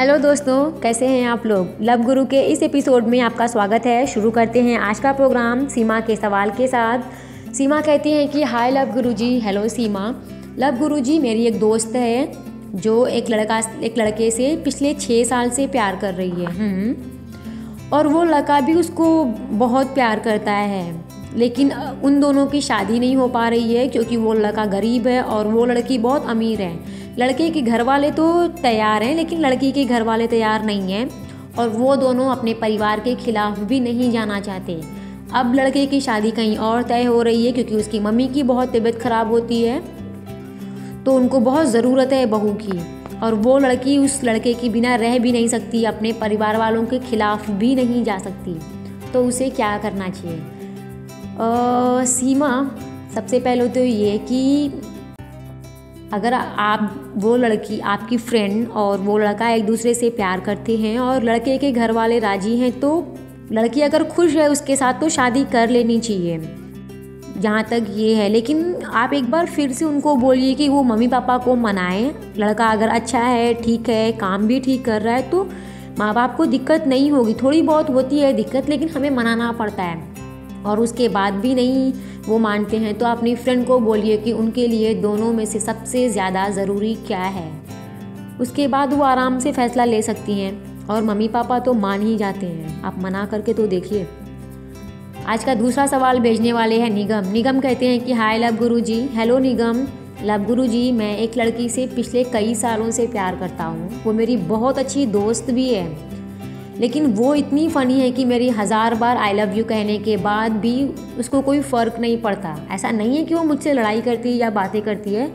Hello दोस्तों, कैसे हैं आप लोग? लव गुरु के इस एपिसोड में आपका स्वागत है। शुरू करते हैं आज का प्रोग्राम सीमा के सवाल के साथ। सीमा कहती हैं कि, हाय लव गुरु जी, हेलो सीमा। लव गुरु जी मेरी एक दोस्त है, जो एक लड़का, एक लड़के से पिछले छः साल से प्यार कर रही है। हम्म। और वो लड़का भी उसको बहुत प्यार करता है। लेकिन उन दोनों की शादी नहीं हो पा रही है, क्योंकि वो लड़का गरीब है और वो लड़की बहुत अमीर है। लड़के के घर वाले तो तैयार हैं, लेकिन लड़की के घर वाले तैयार नहीं हैं और वो दोनों अपने परिवार के खिलाफ भी नहीं जाना चाहते। अब लड़के की शादी कहीं और तय हो रही है क्योंकि उसकी मम्मी की बहुत तबीयत ख़राब होती है तो उनको बहुत ज़रूरत है बहू की और वो लड़की उस लड़के की बिना रह भी नहीं सकती, अपने परिवार वालों के खिलाफ भी नहीं जा सकती। तो उसे क्या करना चाहिए? सीमा, सबसे पहले तो ये कि अगर आप वो लड़की, आपकी फ्रेंड और वो लड़का एक दूसरे से प्यार करते हैं और लड़के के घर वाले राज़ी हैं तो लड़की अगर खुश है उसके साथ तो शादी कर लेनी चाहिए। जहाँ तक ये है। लेकिन आप एक बार फिर से उनको बोलिए कि वो मम्मी पापा को मनाएँ। लड़का अगर अच्छा है, ठीक है, काम भी ठीक कर रहा है तो माँ बाप को दिक्कत नहीं होगी। थोड़ी बहुत होती है दिक्कत, लेकिन हमें मनाना पड़ता है। और उसके बाद भी नहीं, वो मानते हैं। तो अपनी फ्रेंड को बोलिए कि उनके लिए दोनों में से सबसे ज़्यादा ज़रूरी क्या है? उसके बाद वो आराम से फ़ैसला ले सकती हैं और मम्मी पापा तो मान ही जाते हैं। आप मना करके तो देखिए। आज का दूसरा सवाल भेजने वाले हैं निगम। निगम कहते हैं कि, हाय लव गुरु जी हेलो निगम। लव गुरु जी मैं एक लड़की से पिछले कई सालों से प्यार करता हूँ। वो मेरी बहुत अच्छी दोस्त भी है। लेकिन वो इतनी फ़नी है कि मेरी हज़ार बार आई लव यू कहने के बाद भी उसको कोई फ़र्क नहीं पड़ता। ऐसा नहीं है कि वो मुझसे लड़ाई करती है या बातें करती है।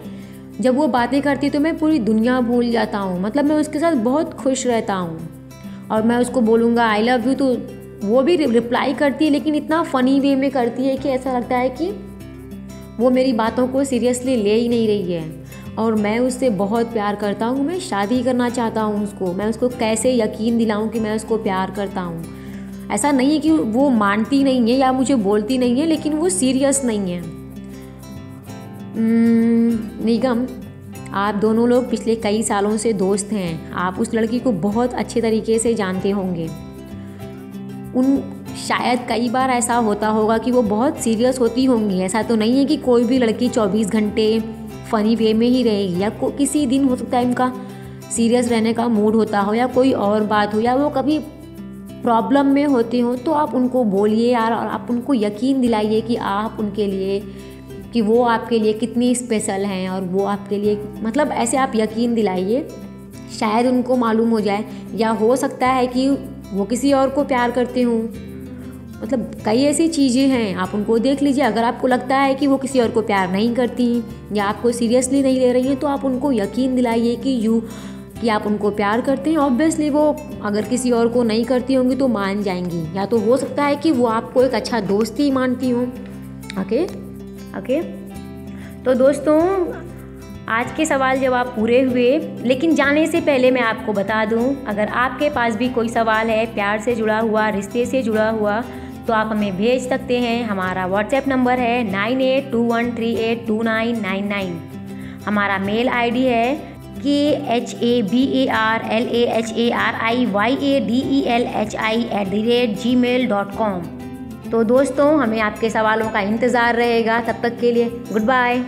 जब वो बातें करती है तो मैं पूरी दुनिया भूल जाता हूँ। मतलब मैं उसके साथ बहुत खुश रहता हूँ। और मैं उसको बोलूँगा आई लव यू तो वो भी रिप्लाई करती है, लेकिन इतना फ़नी वे में करती है कि ऐसा लगता है कि वो मेरी बातों को सीरियसली ले ही नहीं रही है। और मैं उससे बहुत प्यार करता हूँ, मैं शादी करना चाहता हूँ उसको, मैं उसको कैसे यकीन दिलाऊँ कि मैं उसको प्यार करता हूँ? ऐसा नहीं है कि वो मानती नहीं है या मुझे बोलती नहीं है, लेकिन वो सीरियस नहीं है। निगम, आप दोनों लोग पिछले कई सालों से दोस्त हैं। आप उस लड़की को बहुत अच्छे तरीके से जानते होंगे। उन, शायद कई बार ऐसा होता होगा कि वो बहुत सीरियस होती होंगी। ऐसा तो नहीं है कि कोई भी लड़की 24 घंटे फ़नी वे में ही रहेगी। या किसी दिन हो सकता है इनका सीरियस रहने का मूड होता हो या कोई और बात हो या वो कभी प्रॉब्लम में होते हो तो आप उनको बोलिए यार और आप उनको यकीन दिलाइए कि आप उनके लिए कि वो आपके लिए कितनी स्पेशल हैं और वो आपके लिए मतलब ऐसे आप यकीन दिलाइए। शायद उनको मालूम हो जाए या हो सकता है कि वो किसी और को प्यार करते हों। मतलब कई ऐसी चीज़ें हैं, आप उनको देख लीजिए। अगर आपको लगता है कि वो किसी और को प्यार नहीं करती या आपको सीरियसली नहीं ले रही हैं तो आप उनको यकीन दिलाइए कि यू, कि आप उनको प्यार करते हैं। ऑब्वियसली वो अगर किसी और को नहीं करती होंगी तो मान जाएँगी। या तो हो सकता है कि वो आपको एक अच्छा दोस्त ही मानती हों। ओके? ओके? तो दोस्तों, आज के सवाल जवाब पूरे हुए, लेकिन जाने से पहले मैं आपको बता दूँ, अगर आपके पास भी कोई सवाल है, प्यार से जुड़ा हुआ, रिश्ते से जुड़ा हुआ तो आप हमें भेज सकते हैं। हमारा व्हाट्सएप नंबर है nine eight two one three eight two nine nine nine. हमारा मेल आईडी है K H A B A R L A H A R I Y A D E L H I at the rate G mail dot com तो दोस्तों, हमें आपके सवालों का इंतज़ार रहेगा। तब तक के लिए, गुड बाय।